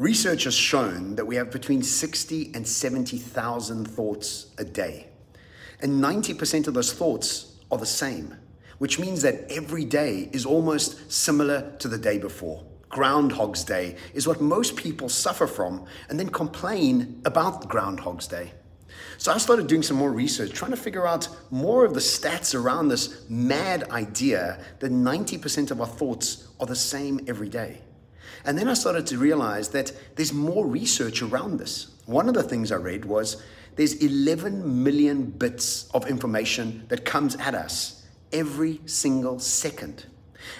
Research has shown that we have between 60 and 70,000 thoughts a day. And 90% of those thoughts are the same, which means that every day is almost similar to the day before. Groundhog's Day is what most people suffer from and then complain about Groundhog's Day. So I started doing some more research, trying to figure out more of the stats around this mad idea that 90% of our thoughts are the same every day. And then I started to realize that there's more research around this. One of the things I read was there's 11 million bits of information that comes at us every single second.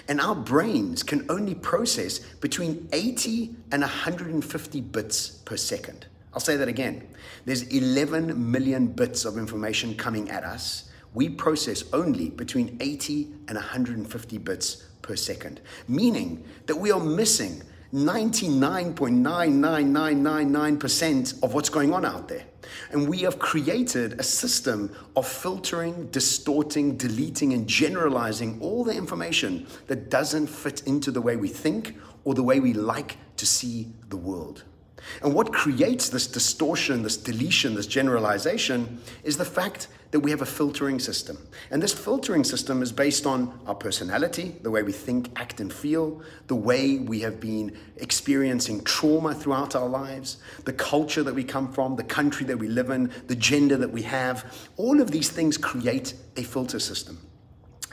And our brains can only process between 80 and 150 bits per second. I'll say that again. There's 11 million bits of information coming at us. We process only between 80 and 150 bits per second, meaning that we are missing 99.99999% of what's going on out there. And we have created a system of filtering, distorting, deleting, and generalizing all the information that doesn't fit into the way we think or the way we like to see the world. And what creates this distortion, this deletion, this generalization is the fact that we have a filtering system. And this filtering system is based on our personality, the way we think, act, and feel, the way we have been experiencing trauma throughout our lives, the culture that we come from, the country that we live in, the gender that we have. All of these things create a filter system.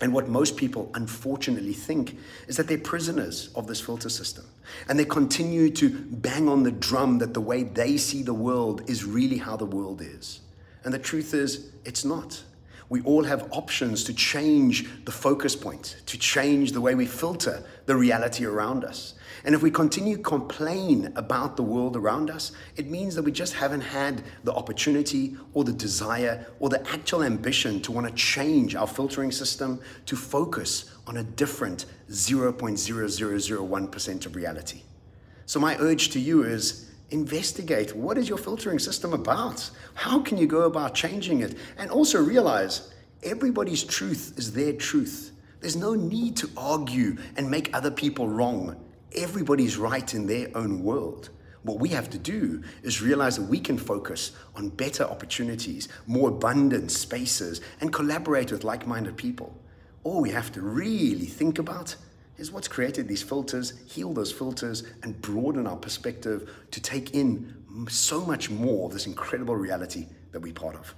And what most people unfortunately think is that they're prisoners of this filter system. And they continue to bang on the drum that the way they see the world is really how the world is. And the truth is, it's not. We all have options to change the focus point, to change the way we filter the reality around us. And if we continue to complain about the world around us, it means that we just haven't had the opportunity or the desire or the actual ambition to want to change our filtering system to focus on a different 0.0001% of reality. So my urge to you is investigate what is your filtering system about? How can you go about changing it? And also realize everybody's truth is their truth. There's no need to argue and make other people wrong. Everybody's right in their own world. What we have to do is realize that we can focus on better opportunities, more abundant spaces, and collaborate with like minded people. All we have to really think about is what's created these filters, heal those filters, and broaden our perspective to take in so much more of this incredible reality that we're part of.